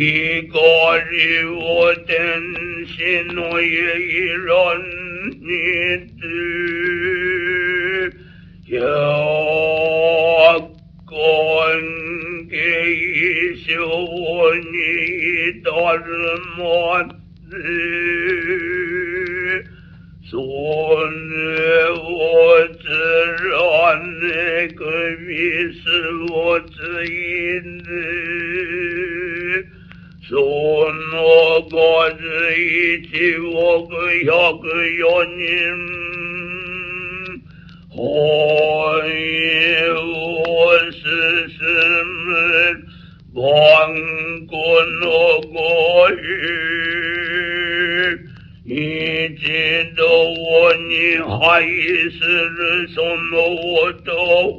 一个人，我担心我一个人，一个人，一个人，一个人，一个人，一个人。そのご一億百四人、を進む万古のご意、一度に拝するその音を、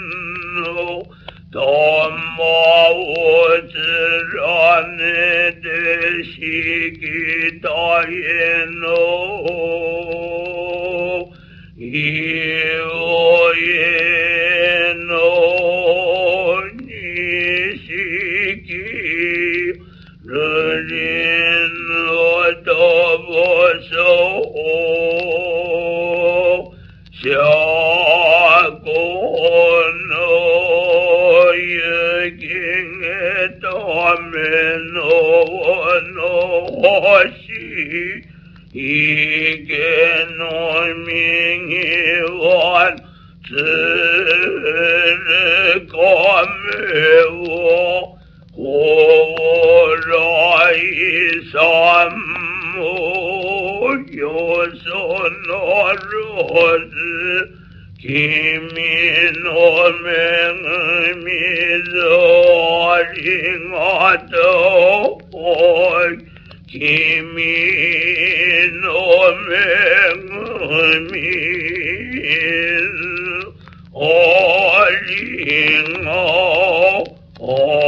De må åtra med sikitayeno Iwoyeno nisiki Lunin otoboso Shakon no 雨のの星池の右はつるかめをほらいさんもよそのるず君の恵みぞ darling on the board. Kimi no megumi, all.